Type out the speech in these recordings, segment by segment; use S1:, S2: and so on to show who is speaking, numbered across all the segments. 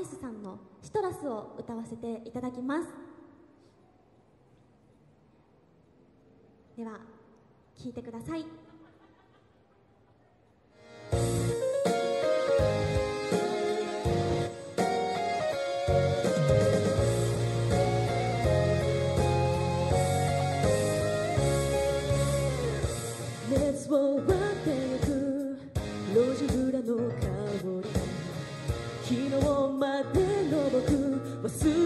S1: イスさんの「シトラス」を歌わせていただきます。では聴いてください「
S2: Let's roll Soon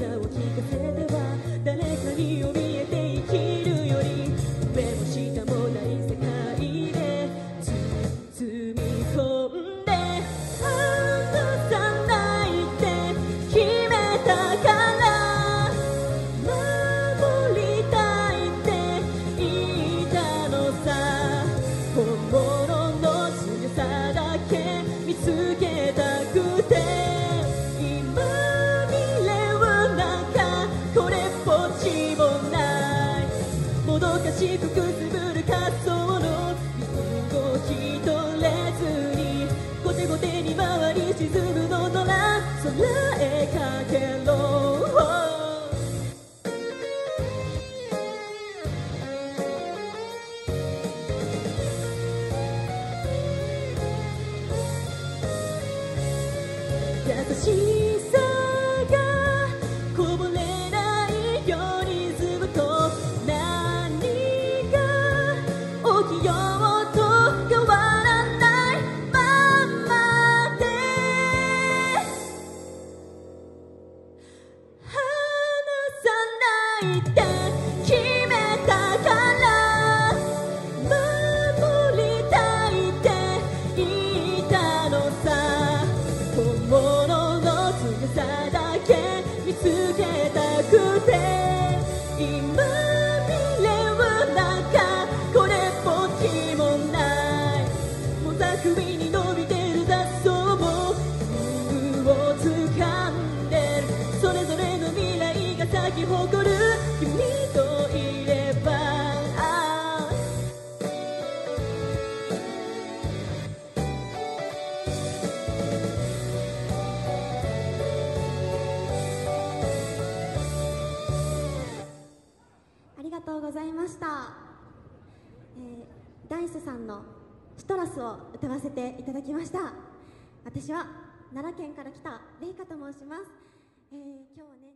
S2: 肌を聞かせてしくくすぶる滑走の水をきとれずに後手後手に回り沈むのなら空へかけろ優しい
S1: your ございました、えー、ダイスさんの「シトラス」を歌わせていただきました。私は奈良県から来たレイカと申します、えー、今日はね